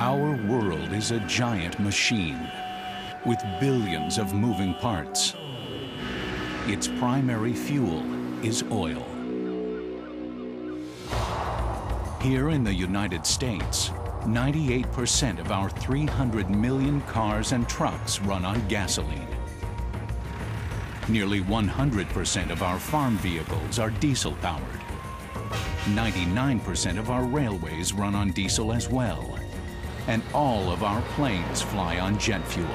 Our world is a giant machine with billions of moving parts. Its primary fuel is oil. Here in the United States, 98% of our 300 million cars and trucks run on gasoline. Nearly 100% of our farm vehicles are diesel powered. 99% of our railways run on diesel as well. And all of our planes fly on jet fuel.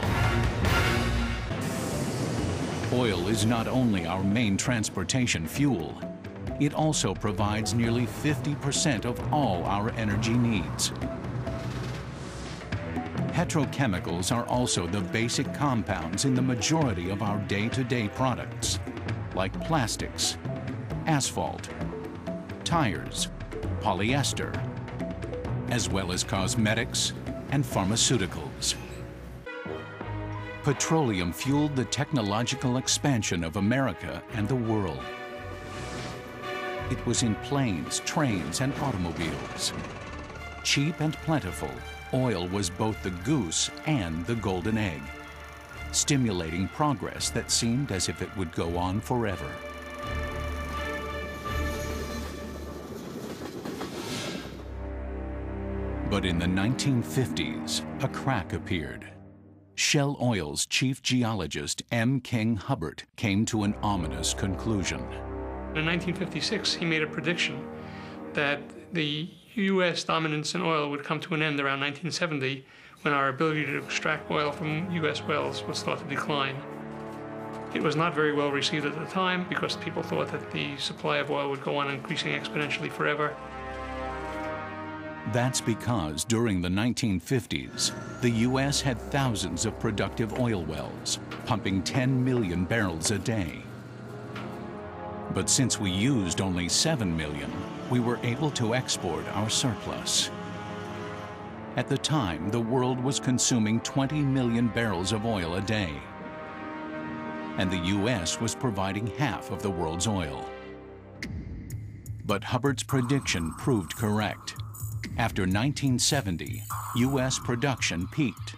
Oil is not only our main transportation fuel, it also provides nearly 50% of all our energy needs. Petrochemicals are also the basic compounds in the majority of our day-to-day products, like plastics, asphalt, tires, polyester, as well as cosmetics and pharmaceuticals. Petroleum fueled the technological expansion of America and the world. It was in planes, trains, and automobiles. Cheap and plentiful, oil was both the goose and the golden egg, stimulating progress that seemed as if it would go on forever. But in the 1950s, a crack appeared. Shell Oil's chief geologist, M. King Hubbert, came to an ominous conclusion. In 1956, he made a prediction that the U.S. dominance in oil would come to an end around 1970 when our ability to extract oil from U.S. wells would start to decline. It was not very well received at the time because people thought that the supply of oil would go on increasing exponentially forever. That's because during the 1950s, the U.S. had thousands of productive oil wells, pumping 10 million barrels a day. But since we used only 7 million, we were able to export our surplus. At the time, the world was consuming 20 million barrels of oil a day, and the U.S. was providing half of the world's oil. But Hubbert's prediction proved correct. After 1970, U.S. production peaked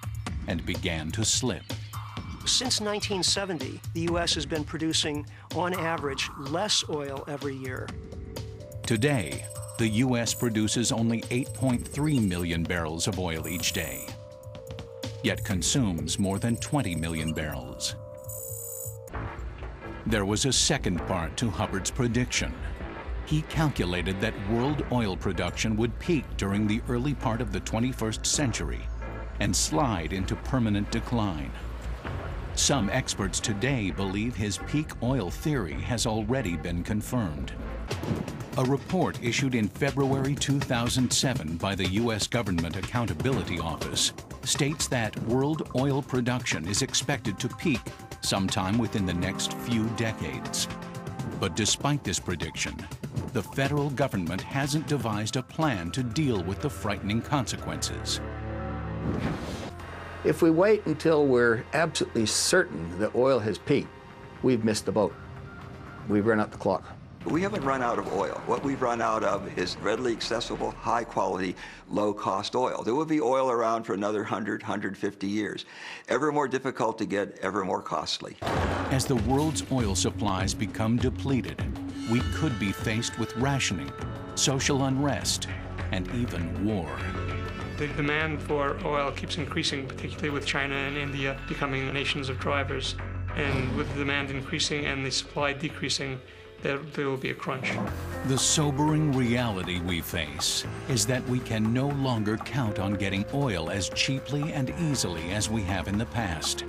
and began to slip. Since 1970, the U.S. has been producing, on average, less oil every year. Today, the U.S. produces only 8.3 million barrels of oil each day, yet consumes more than 20 million barrels. There was a second part to Hubbert's prediction. He calculated that world oil production would peak during the early part of the 21st century and slide into permanent decline. Some experts today believe his peak oil theory has already been confirmed. A report issued in February 2007 by the U.S. Government Accountability Office states that world oil production is expected to peak sometime within the next few decades. But despite this prediction, the federal government hasn't devised a plan to deal with the frightening consequences. If we wait until we're absolutely certain that oil has peaked, we've missed the boat. We've run out the clock. We haven't run out of oil. What we've run out of is readily accessible, high quality, low cost oil. There will be oil around for another 100, 150 years. Ever more difficult to get, ever more costly. As the world's oil supplies become depleted, we could be faced with rationing, social unrest, and even war. The demand for oil keeps increasing, particularly with China and India becoming nations of drivers. And with the demand increasing and the supply decreasing, there, there will be a crunch. The sobering reality we face is that we can no longer count on getting oil as cheaply and easily as we have in the past.